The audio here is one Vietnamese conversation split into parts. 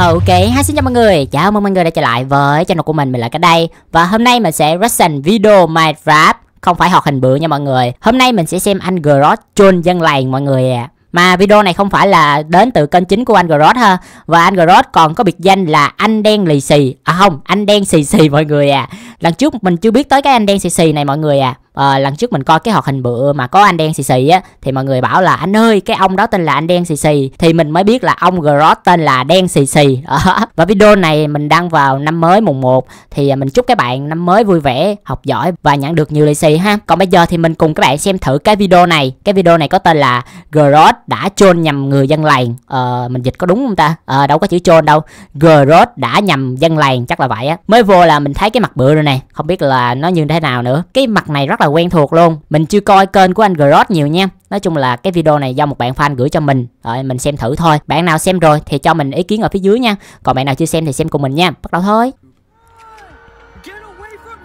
Ok, hi xin chào mọi người, chào mừng mọi người đã trở lại với channel của mình, mình là cái đây. Và hôm nay mình sẽ reaction video Minecraft Không phải hoạt hình bự nha mọi người. Hôm nay mình sẽ xem anh Grot chôn dân làng mọi người à mà video này không phải là đến từ kênh chính của anh Grot ha. Và anh Grot còn có biệt danh là anh đen lì xì. À không, anh đen xì xì mọi người à Lần trước mình chưa biết tới cái anh đen xì xì này mọi người à à, lần trước mình coi cái hoạt hình bựa mà có anh đen xì xì á thì mọi người bảo là anh ơi cái ông đó tên là anh đen xì xì. Thì mình mới biết là ông Grot tên là đen xì xì. Ờ, và video này mình đăng vào năm mới mùng 1 thì à, mình chúc các bạn năm mới vui vẻ học giỏi và nhận được nhiều lì xì ha. Còn bây giờ thì mình cùng các bạn xem thử cái video này. Cái video này có tên là Grot đã chôn nhầm người dân làng. À, mình dịch có đúng không ta? À, đâu có chữ chôn đâu. Grot đã nhầm dân làng chắc là vậy á. Mới vô là mình thấy cái mặt bựa rồi nè. Không biết là nó như thế nào nữa. Cái mặt này rất là quen thuộc luôn. Mình chưa coi kênh của anh Grot nhiều nha. Nói chung là cái video này do một bạn fan gửi cho mình. Rồi, mình xem thử thôi. Bạn nào xem rồi thì cho mình ý kiến ở phía dưới nha. Còn bạn nào chưa xem thì xem cùng mình nha. Bắt đầu thôi.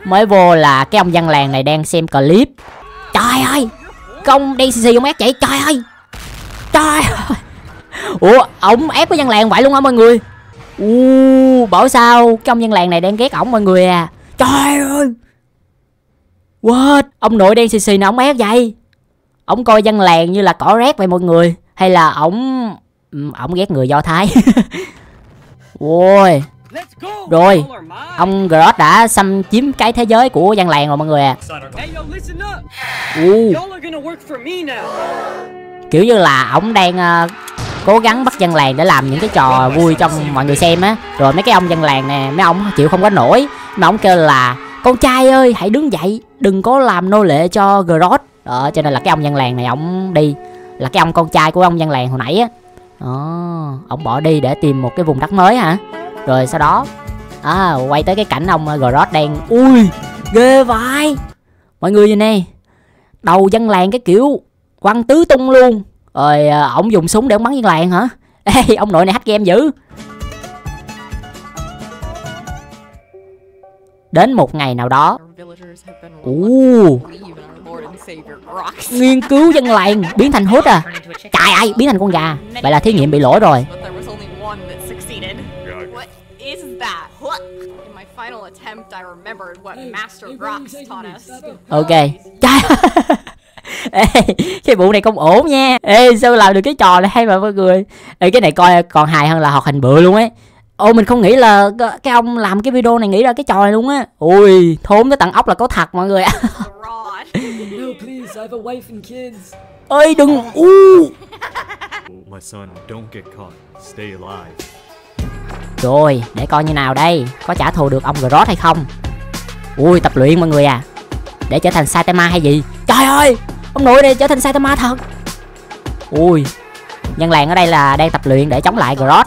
Mới vô là cái ông dân làng này đang xem clip. Trời ơi! Công đi xì xì ông ép chạy trời ơi! Trời ơi! Ủa, ổng ép cái dân làng vậy luôn hả mọi người? U bảo sao cái ông dân làng này đang ghét ổng mọi người à? Trời ơi! What? Ông nội đen xì xì nào ông ép vậy? Ông coi dân làng như là cỏ rét vậy mọi người. Hay là ổng... Ổng ghét người Do Thái. Ôi. Rồi Ông Grot đã xâm chiếm cái thế giới của dân làng rồi mọi người à uh. Kiểu như là ổng đang uh, cố gắng bắt dân làng để làm những cái trò vui cho mọi người xem á. Rồi mấy cái ông dân làng nè Mấy ông chịu không có nổi. Mà ông kêu là con trai ơi hãy đứng dậy đừng có làm nô lệ cho Grot đó ờ, cho nên là cái ông dân làng này ông đi là cái ông con trai của ông dân làng hồi nãy á. Đó ông bỏ đi để tìm một cái vùng đất mới hả? Rồi sau đó à, quay tới cái cảnh ông ờ, Grot đang ui ghê vai. Mọi người nhìn nè đầu dân làng cái kiểu quăng tứ tung luôn. Rồi ổng ông dùng súng để ông bắn dân làng hả? Ê ông nội này hack game dữ. Đến một ngày nào đó. Uh, nghiên cứu dân làng biến thành hút à. Trời ơi biến thành con gà. Vậy là thí nghiệm bị lỗi rồi. Ok. Trời Ê, cái vụ này không ổn nha. Ê, sao làm được cái trò này hay mà mọi người? Ê, cái này coi còn hài hơn là hoạt hình bự luôn ấy Ôi mình không nghĩ là cái ông làm cái video này nghĩ ra cái trò này luôn á. Ui thốn tới tận ốc là có thật mọi người ạ. Ơi đừng u. My son, don't get caught. Stay alive. Rồi, để coi như nào đây. Có trả thù được ông Grot hay không? Ui, tập luyện mọi người à. Để trở thành Saitama hay gì? Trời ơi, ông nội này trở thành Saitama thật. Ui, nhân làng ở đây là đang tập luyện để chống lại Grot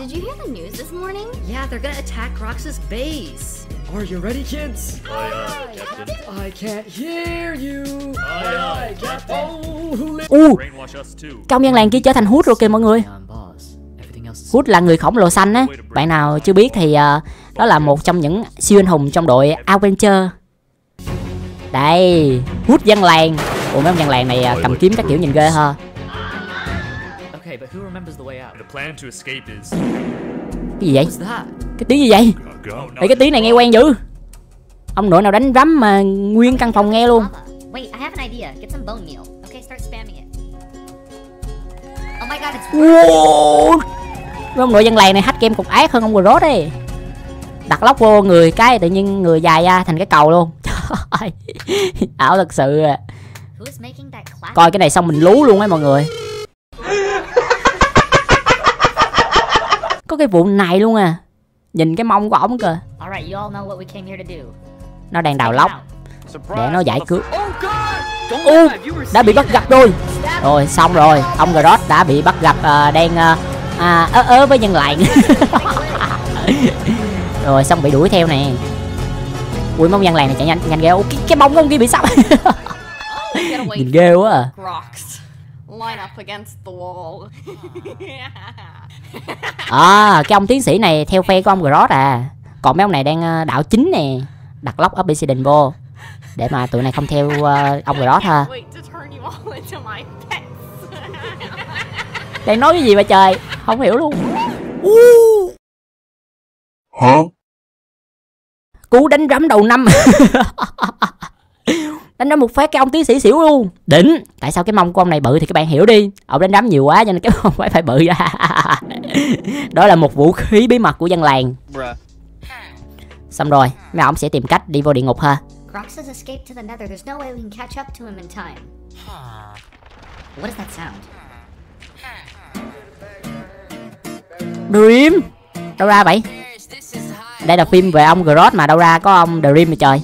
they're gonna attack Rox's base. Are you ready, kids? Aye, aye, Captain. I can't hear you. Aye, aye, Captain. U, trong dân làng kia trở thành hút rồi kìa mọi người. Hút là người khổng lồ xanh á. Bạn nào chưa biết thì uh, đó là một trong những siêu anh hùng trong đội Adventure. Đây, hút dân làng. Ủa mấy ông dân làng này uh, cầm kiếm các kiểu nhìn ghê ha. Okay, but who remembers the way out? The plan to escape is cái gì vậy? Cái tiếng gì vậy? Ê, cái tiếng này nghe quen dữ. Ông nội nào đánh rắm mà nguyên căn phòng nghe luôn. Wow. ông nội dân làng này hack game cục ác hơn ông vừa rốt đi đặt lóc vô người cái tự nhiên người dài ra thành cái cầu luôn. Trời ảo thật sự à. Coi cái này xong mình lú luôn ấy mọi người cái vụ này luôn à. Nhìn cái mông của ổng kìa. Nó đang đào lóc. Để nó giải cứu. uh, Đã bị bắt gặp rồi Rồi xong rồi. Ông Grot đã bị bắt gặp uh, Đang uh, à, ớ ớ với nhân làng Rồi xong bị đuổi theo nè. Ui mông nhân làng này chạy nhanh nhanh ghê. Cái, cái bông ông kia bị sắp Nhìn ghê quá à à, cái ông tiến sĩ này theo phe của ông Grot à. Còn mấy ông này đang ờ, đạo chính nè. Đặt lóc obsidian vô. Để mà tụi này không theo uh, ông Grot ha. đang nói cái gì vậy trời? Không hiểu luôn. Uh. Hả? cú đánh rắm đầu năm đánh rắm một phát cái ông tiến sĩ xỉu luôn. Đỉnh. Tại sao cái mông của ông này bự thì các bạn hiểu đi. Ông đánh rắm nhiều quá cho nên cái mông phải phải bự ra. Đó là một vũ khí bí mật của dân làng. Xong rồi mấy ông sẽ tìm cách đi vô địa ngục ha? Dream. Đâu ra vậy? Đây là phim về ông Grodd mà đâu ra có ông Dream mà trời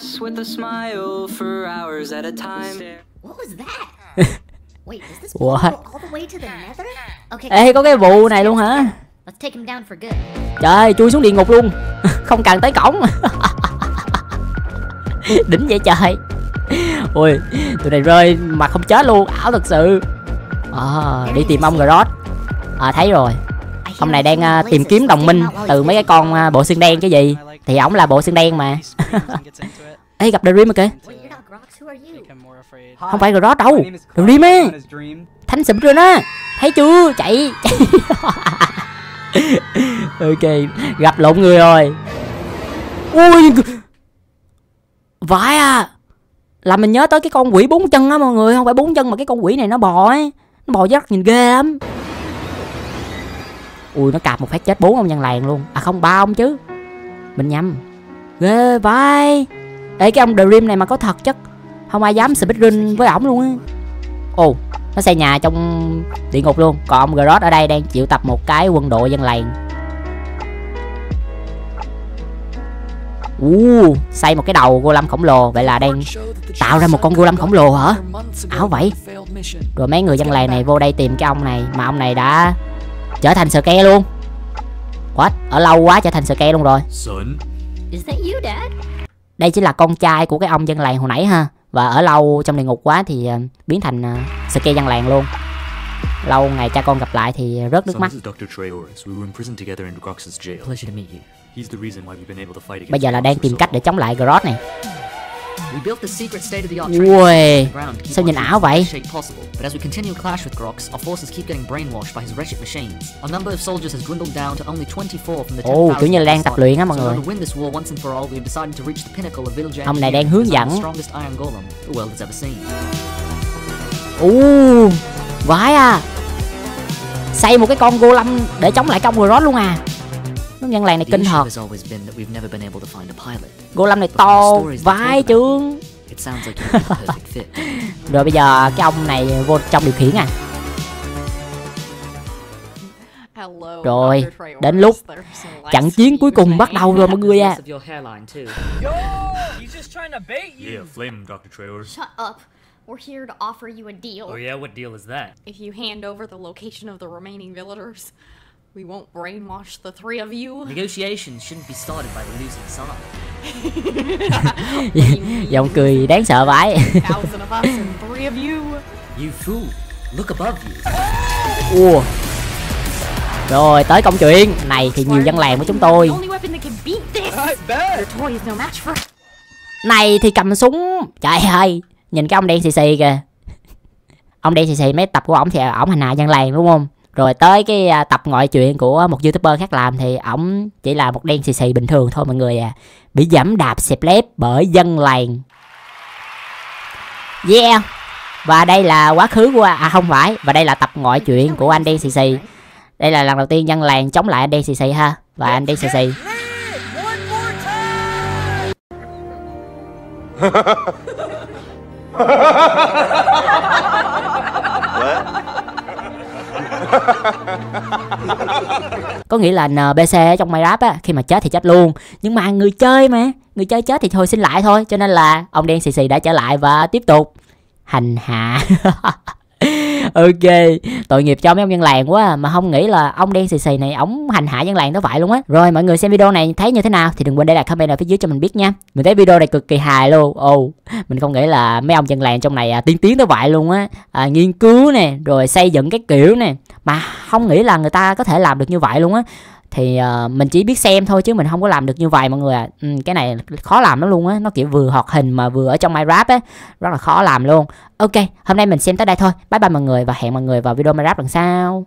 Mask with a smile for hours at a time. What was that? Wait, does this What? all the way to the nether? Okay, ê có cái vụ này luôn hả? let's take him down. For good. trời chui xuống địa ngục luôn. Không cần tới cổng. Đỉnh vậy trời. Ui tụi này rơi mà không chết luôn ảo thật sự. À, đi tìm ông Grodd. À thấy rồi. Ông này đang à, tìm kiếm đồng minh từ mấy cái con à, bộ xương đen cái gì thì ổng là bộ xương đen mà. Ê gặp The Dream kìa. Không phải Grodd đâu. The Dream á Thánh sụp rồi á Thấy chưa? Chạy Chạy. Ok Gặp lộn người rồi. Ui Vãi à. Làm mình nhớ tới cái con quỷ bốn chân á mọi người Không phải bốn chân mà cái con quỷ này nó bò ấy. Nó bò rất nhìn ghê lắm. Ui nó cạp một phát chết bốn ông nhân làng luôn. À không ba ông chứ mình nhầm Ghê vai. Ê cái ông dream này mà có thật chất. Không ai dám speedrun với ổng luôn á. Ồ nó xây nhà trong địa ngục luôn. Còn ông Grodd ở đây đang chịu tập một cái quân đội dân làng. Uh, xây một cái đầu golem khổng lồ. Vậy là đang tạo ra một con golem khổng lồ hả? Ảo vậy. Rồi mấy người dân làng này vô đây tìm cái ông này mà ông này đã trở thành sờ luôn what? Ở lâu quá trở thành sờ luôn rồi. Son? Is that you, Dad? đây chính là con trai của cái ông dân làng hồi nãy ha. Và ở lâu trong địa ngục quá thì ờ, biến thành uh, dân làng luôn. Lâu ngày cha con gặp lại thì rớt nước mắt. bây giờ là đang tìm cách để chống lại Grodd này Ui, sao nhìn ảo vậy? But as we continue clash with Grox, our forces keep getting brainwashed by his wretched machines. Our number of soldiers has dwindled down to only 24 from the 10,000 Ồ, kiểu như đang tập luyện á mọi So người. to win this war once and for all, we have decided to reach the pinnacle of village Ông này đang hướng dẫn. strongest iron golem the world has ever seen. u vãi à xây một cái con golem để chống lại cái ông Grodd luôn à nó nhân làng này kinh thật golem này to vãi chướng rồi bây giờ cái ông này vô trong điều khiển à Hello, Rồi, đến lúc trận chiến cuối cùng bắt đầu rồi mọi người à Of your hairline too. He's just trying to bait you. Yeah, flame him, Dr. Treoris. Shut up. We're here to offer you a deal. Oh yeah, what deal is that? If you hand over the location of the remaining villagers, we won't brainwash the three of you. Negotiations shouldn't be started by the losing side. giọng cười đáng sợ vãi Thousand of us and three of you. You fool! Look above you. Ua. rồi tới công chuyện này thì nhiều dân làng của chúng tôi The only weapon that can beat this. Your toy is no match for. này thì cầm súng trời ơi nhìn cái ông đen xì xì kìa ông đen xì xì mấy tập của ổng thì ổng hành hạ dân làng đúng không rồi tới cái à, tập ngoại chuyện của một youtuber khác làm thì ổng chỉ là một đen xì xì bình thường thôi mọi người à. Bị giẫm đạp xẹp lép bởi dân làng. Yeah! Và đây là quá khứ của à không phải và đây là tập ngoại chuyện của anh đen xì xì. Đây là lần đầu tiên dân làng chống lại anh đen xì xì ha và anh đen xì xì. có nghĩa là NBC ở trong Minecraft á, khi mà chết thì chết luôn. Nhưng mà người chơi mà, người chơi chết thì thôi xin lại thôi. Cho nên là ông đen xì xì đã trở lại và tiếp tục. Hành hạ. ok tội nghiệp cho mấy ông dân làng quá à, mà không nghĩ là ông đen xì xì này ổng hành hạ dân làng đó vậy luôn á. Rồi mọi người xem video này thấy như thế nào thì đừng quên để lại comment ở phía dưới cho mình biết nha. Mình thấy video này cực kỳ hài luôn. Ồ mình không nghĩ là mấy ông dân làng trong này à, tiên tiến tới vậy luôn á. À, nghiên cứu nè rồi xây dựng cái kiểu nè. Mà không nghĩ là người ta có thể làm được như vậy luôn á thì uh, mình chỉ biết xem thôi chứ mình không có làm được như vậy mọi người ạ. Ừ, cái này khó làm lắm luôn á. Nó kiểu vừa hoạt hình mà vừa ở trong Minecraft á. Rất là khó làm luôn. Ok hôm nay mình xem tới đây thôi. Bye bye mọi người và hẹn mọi người vào video Minecraft lần sau.